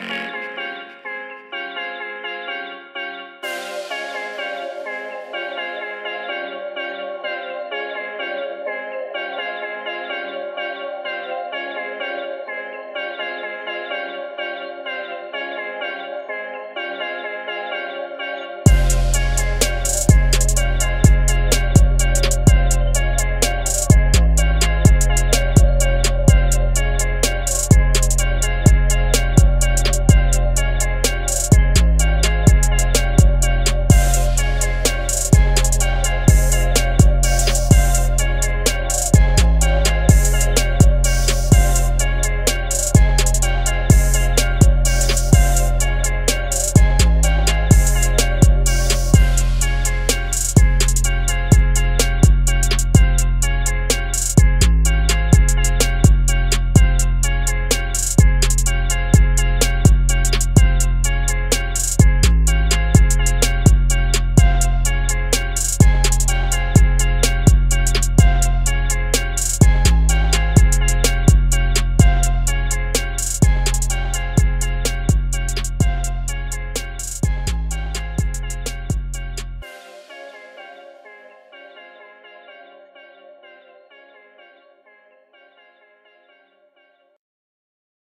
energy.